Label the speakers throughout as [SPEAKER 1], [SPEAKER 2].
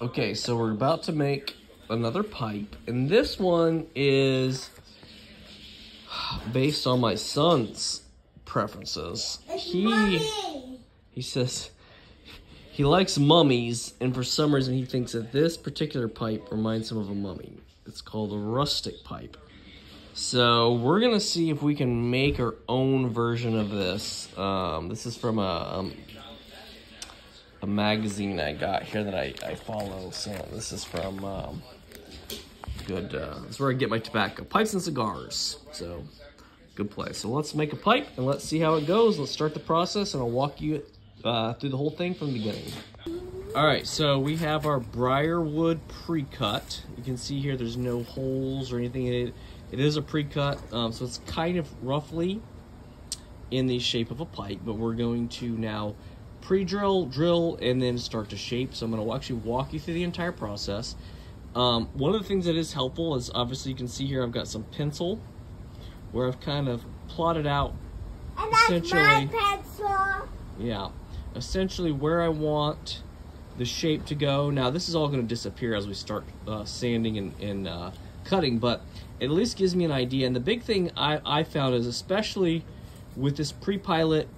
[SPEAKER 1] Okay, so we're about to make another pipe, and this one is based on my son's preferences.
[SPEAKER 2] It's
[SPEAKER 1] He
[SPEAKER 2] mommy.
[SPEAKER 1] he says he likes mummies, and for some reason he thinks that this particular pipe reminds him of a mummy. It's called a rustic pipe. So we're gonna see if we can make our own version of this. Um, this is from a um, a magazine I got here that I, I follow. So this is from um, good. Uh, this is where I get my tobacco, pipes and cigars. So good place. So let's make a pipe and let's see how it goes. Let's start the process, and I'll walk you uh, through the whole thing from the beginning. All right, so we have our briarwood pre-cut. You can see here there's no holes or anything in it. It is a pre-cut, um, so it's kind of roughly in the shape of a pipe, but we're going to now pre-drill, drill, and then start to shape. So I'm going to actually walk you through the entire process. Um, one of the things that is helpful is obviously you can see here I've got some pencil where I've kind of plotted out,
[SPEAKER 2] And that's my
[SPEAKER 1] Essentially-
[SPEAKER 2] pencil.
[SPEAKER 1] yeah, essentially where I want the shape to go. Now this is all going to disappear as we start uh, sanding and, and uh, cutting, but it at least gives me an idea. And the big thing I, I found is especially with this pre-pilot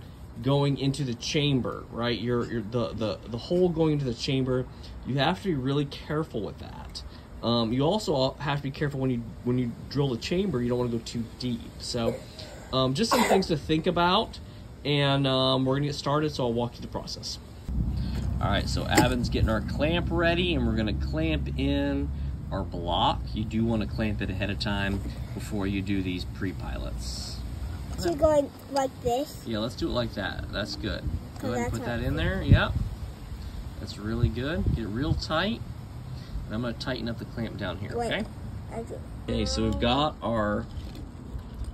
[SPEAKER 1] going into the chamber, right? You're, the, the the hole going into the chamber. You have to be really careful with that. Um, you also have to be careful when you when you drill the chamber. You don't want to go too deep. So, um, just some things to think about. And um, we're gonna get started. So I'll walk you through the process. All right. So Avin's getting our clamp ready, and we're gonna clamp in our block. You do want to clamp it ahead of time before you do these pre-pilots.
[SPEAKER 2] So going like this.
[SPEAKER 1] Yeah, let's do it like that. That's good. Go ahead and put that in there. Yep. That's really good. Get real tight. And I'm going to tighten up the clamp down here,
[SPEAKER 2] Wait.
[SPEAKER 1] okay? Okay, so we've got our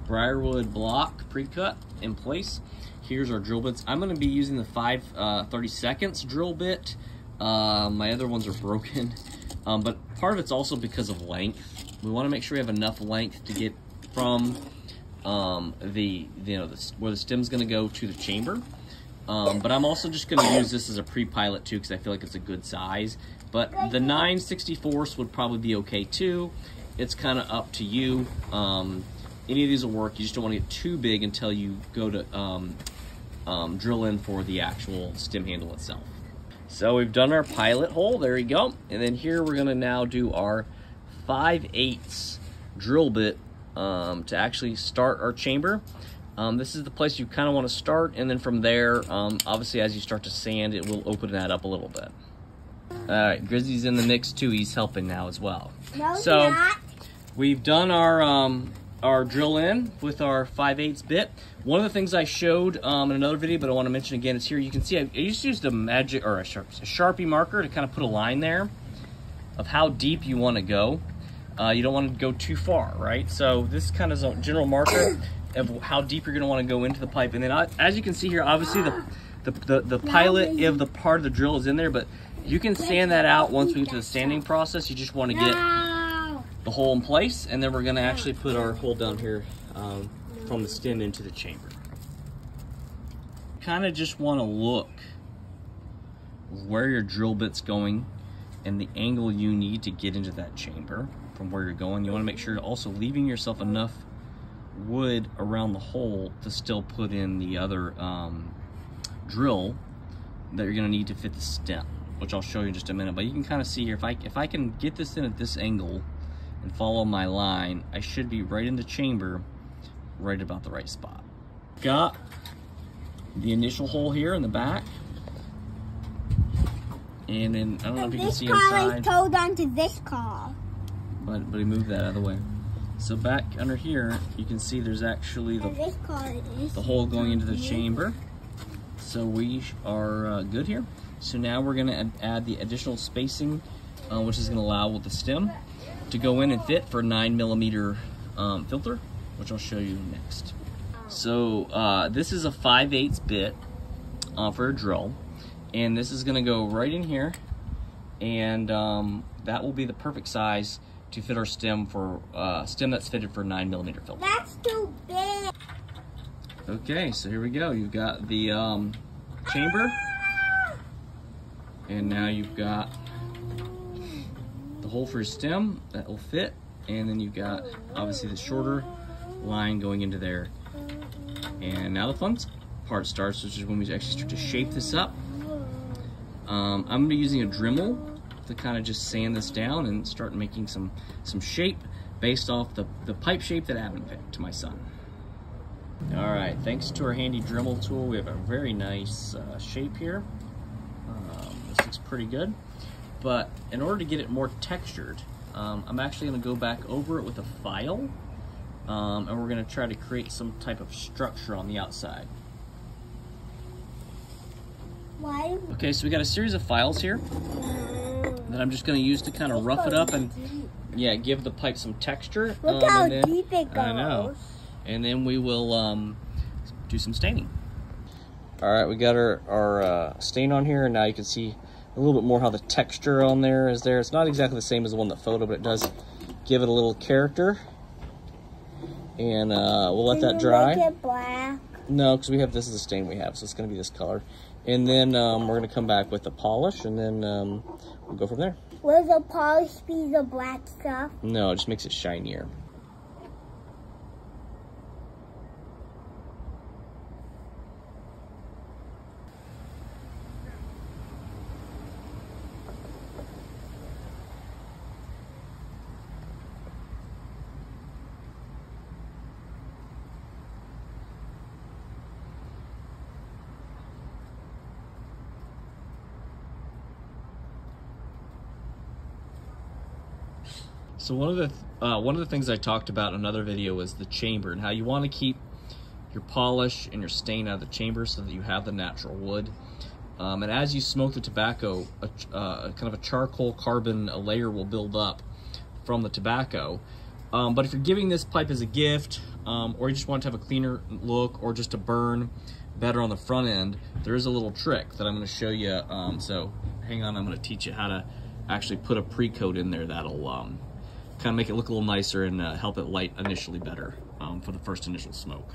[SPEAKER 1] briarwood block pre-cut in place. Here's our drill bits. I'm going to be using the 5 uh, 30 seconds drill bit. Uh, my other ones are broken. Um, but part of it's also because of length. We want to make sure we have enough length to get from um, the you know the, where the stem's going to go to the chamber. Um, but I'm also just going to use this as a pre-pilot too because I feel like it's a good size. But the 9 64ths would probably be okay too. It's kind of up to you. Um, any of these will work. You just don't want to get too big until you go to um, um, drill in for the actual stem handle itself. So we've done our pilot hole. There you go. And then here we're going to now do our 5 eighths drill bit um, to actually start our chamber. Um, this is the place you kind of want to start, and then from there, um, obviously, as you start to sand, it will open that up a little bit. All right, Grizzly's in the mix too. He's helping now as well.
[SPEAKER 2] No,
[SPEAKER 1] So-
[SPEAKER 2] not.
[SPEAKER 1] We've done our um, our drill in with our 5 8 bit. One of the things I showed um, in another video, but I want to mention again, is here. You can see I, I just used a magic or a, sharp, a Sharpie marker to kind of put a line there of how deep you want to go. Uh, you don't want to go too far, right? So this kind of is a general marker of how deep you're going to want to go into the pipe. And then uh, as you can see here, obviously the the, the, the pilot of the part of the drill is in there, but you can sand that out once we get to the sanding process. You just want to get the hole in place, and then we're gonna actually put our hole down here um, from the stem into the chamber. Kind of just want to look where your drill bit's going and the angle you need to get into that chamber from where you're going. You want to make sure also leaving yourself enough wood around the hole to still put in the other um, drill that you're gonna need to fit the stem, which I'll show you in just a minute. But you can kind of see here, if I, if I can get this in at this angle and follow my line, I should be right in the chamber, right about the right spot. Got the initial hole here in the back. And then, I don't know if you can see inside.
[SPEAKER 2] This car is towed onto this car.
[SPEAKER 1] But, but he moved that out of the way. So back under here, you can see there's actually the
[SPEAKER 2] And this car is.
[SPEAKER 1] the hole going into the chamber. So we are uh, good here. So now we're gonna add the additional spacing, uh, which is gonna allow with the stem to go in and fit for a nine millimeter um, filter, which I'll show you next. So uh, this is a 5 8 bit uh, for a drill, and this is gonna go right in here, and um, that will be the perfect size to fit our stem for uh, stem that's fitted for nine millimeter filter.
[SPEAKER 2] That's too big.
[SPEAKER 1] Okay, so here we go. You've got the um, chamber, And now you've got the hole for your stem that will fit. And then you've got obviously the shorter line going into there. And now the fun part starts, which is when we actually start to shape this up. Um, I'm gonna be using a Dremel to kind of just sand this down and start making some, some shape based off the, the pipe shape that Adam picked to my son. All right, thanks to our handy Dremel tool, we have a very nice uh, shape here. Um, this looks pretty good. But in order to get it more textured, um, I'm actually gonna go back over it with a file um, and we're gonna try to create some type of structure on the outside.
[SPEAKER 2] Why?
[SPEAKER 1] Okay, so we got a series of files here that I'm just gonna use to kind of rough it up and yeah, give the pipe some texture.
[SPEAKER 2] Look
[SPEAKER 1] um,
[SPEAKER 2] how
[SPEAKER 1] then-
[SPEAKER 2] deep it goes.
[SPEAKER 1] I know. And then we will um, do some staining. All right, we got our, our uh, stain on here, and now you can see a little bit more how the texture on there is there. It's not exactly the same as the one that photo, but it does give it a little character. And uh, we'll let
[SPEAKER 2] Can
[SPEAKER 1] that dry.
[SPEAKER 2] Make it black.
[SPEAKER 1] No, because we have this is the stain we have, so it's going to be this color. And then um, we're going to come back with the polish, and then um, we'll go from there.
[SPEAKER 2] Will the polish be the black stuff?
[SPEAKER 1] No, it just makes it shinier. So one of the uh, one of the things I talked about in another video was the chamber and how you want to keep your polish and your stain out of the chamber so that you have the natural wood. Um, and as you smoke the tobacco, a, uh, kind of a charcoal carbon a layer will build up from the tobacco. Um, but if you're giving this pipe as a gift, um, or you just want to have a cleaner look, or just to burn better on the front end, there is a little trick that I'm going to show you. Um, so hang on, I'm going to teach you how to actually put a pre-coat in there that'll um, kind of make it look a little nicer and uh, help it light initially better um, for the first initial smoke.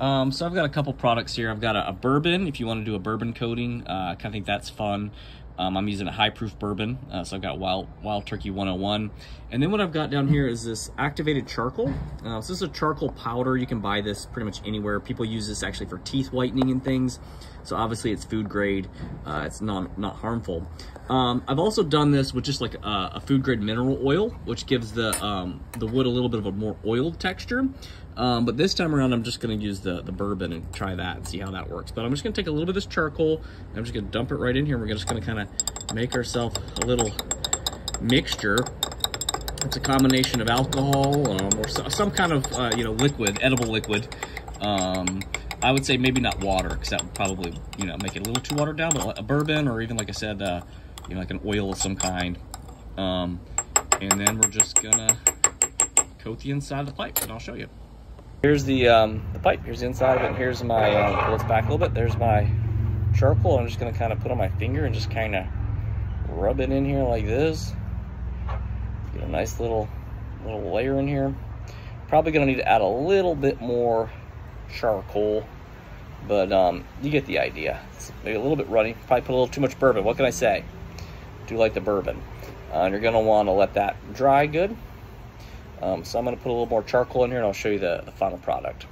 [SPEAKER 1] Um, so I've got a couple products here. I've got a, a bourbon, if you want to do a bourbon coating. Uh, I kind of think that's fun. Um, I'm using a high proof bourbon, uh, so I've got Wild, Wild Turkey 101. And then what I've got down here is this activated charcoal. Uh, so this is a charcoal powder. You can buy this pretty much anywhere. People use this actually for teeth whitening and things. So obviously it's food grade. Uh, it's not, not harmful. Um, I've also done this with just like a, a food grade mineral oil, which gives the, um, the wood a little bit of a more oiled texture. Um, but this time around, I'm just gonna use the, the bourbon and try that and see how that works. But I'm just gonna take a little bit of this charcoal, I'm just gonna dump it right in here. We're just gonna kind of make ourselves a little mixture. It's a combination of alcohol um, or so, some kind of, uh, you know, liquid, edible liquid. Um, I would say maybe not water, because that would probably, you know, make it a little too watered down, but a bourbon or even, like I said, uh, you know, like an oil of some kind. Um, and then we're just gonna coat the inside of the pipe, and I'll show you. Here's the, um, the pipe. Here's the inside of it. And here's my, pull this back a little bit. There's my charcoal. I'm just going to kind of put on my finger and just kind of rub it in here like this. Get a nice little, little layer in here. Probably going to need to add a little bit more charcoal, but um, you get the idea. It's maybe a little bit runny. Probably put a little too much bourbon. What can I say? Do like the bourbon. Uh, and you're going to want to let that dry good. Um, so I'm going to put a little more charcoal in here and I'll show you the, the final product.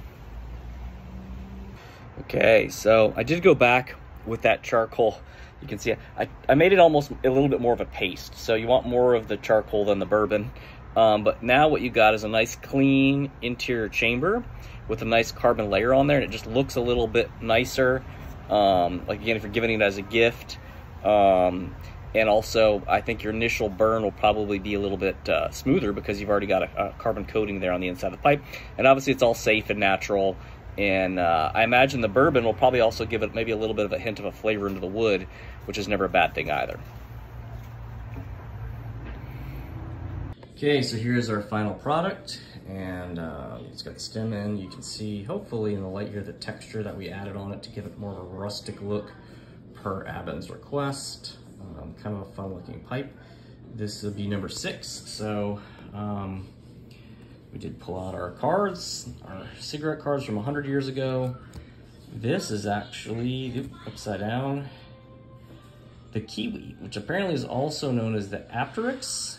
[SPEAKER 1] Okay, so I did go back with that charcoal. You can see I, I made it almost a little bit more of a paste. So you want more of the charcoal than the bourbon. Um, but now what you got is a nice clean interior chamber with a nice carbon layer on there. And it just looks a little bit nicer. Um, like again, if you're giving it as a gift. Um, and also, I think your initial burn will probably be a little bit uh, smoother because you've already got a, a, carbon coating there on the inside of the pipe. And obviously, it's all safe and natural. And uh, I imagine the bourbon will probably also give it maybe a little bit of a hint of a flavor into the wood, which is never a bad thing either. Okay, so here's our final product. And uh, it's got the stem in. You can see, hopefully in the light here, the texture that we added on it to give it more of a rustic look per Abin's request. Um, kind of a fun looking pipe. This will be number six. So um, we did pull out our cards, our cigarette cards from 100 years ago. This is actually, upside down. the kiwi, which apparently is also known as the Apteryx,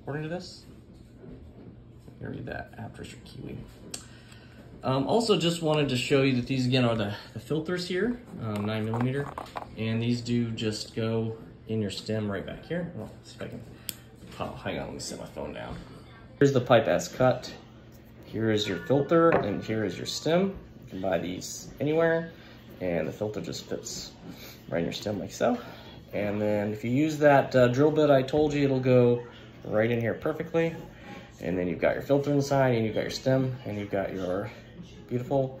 [SPEAKER 1] according to this. Let me read that, Apteryx or kiwi. Um, also just wanted to show you that these again are the, the filters here, um, nine millimeter, and these do just go in your stem right back here. Well, see if I can, oh, hang on, let me set my phone down. Here's the pipe as cut. Here is your filter and here is your stem. You can buy these anywhere and the filter just fits right in your stem like so. And then if you use that uh, drill bit I told you, it'll go right in here perfectly. And then you've got your filter inside and you've got your stem and you've got your beautiful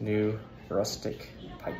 [SPEAKER 1] new rustic pipe.